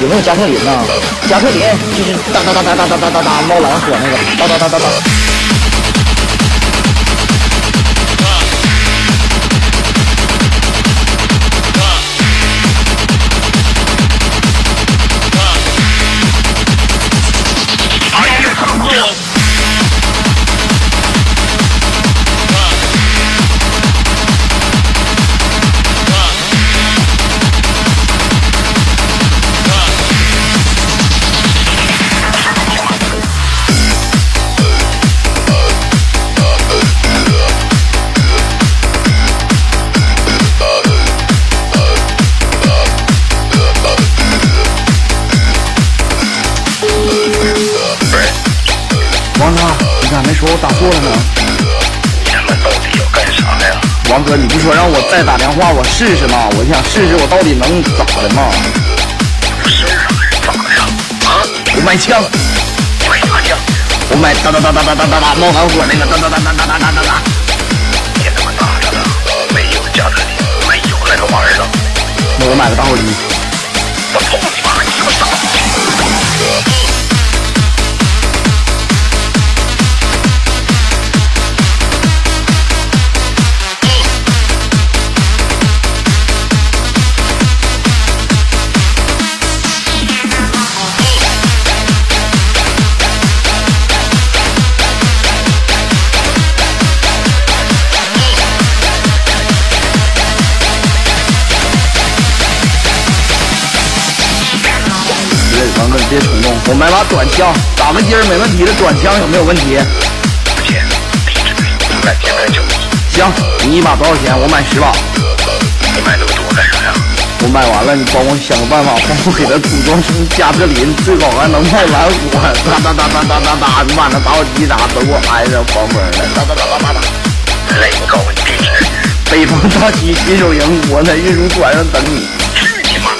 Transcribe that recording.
有没有加特林呢？加特林就是哒哒哒哒哒哒哒哒哒冒蓝火那个，哒哒哒哒哒。王哥，你咋没说我打错了呢？你们到底要干啥呀？王哥，你不说让我再打电话，我试试吗？我想试试我到底能咋的吗？不是啊，咋的呀？啊？我买枪，买啥枪？我买哒哒哒哒哒哒哒哒冒蓝火那个哒哒哒哒哒哒哒哒哒。你他妈打着了，没有加特林，没有那个玩意儿了。那我买个打火机。别冲动，我买把短枪，打个筋儿没问题的，短枪有没有问题？不，行，你一把多少钱？我买十把。你买那么多干啥呀？我买完了，你帮我想个办法，帮我给他组装成加特林，最好还能卖蓝火，哒哒哒哒哒哒哒，你把那打火机啥都给我安上，防风的，哒哒哒哒哒哒。来，我告诉你地址。北方大旗骑手营，我在运输船上等你。去你妈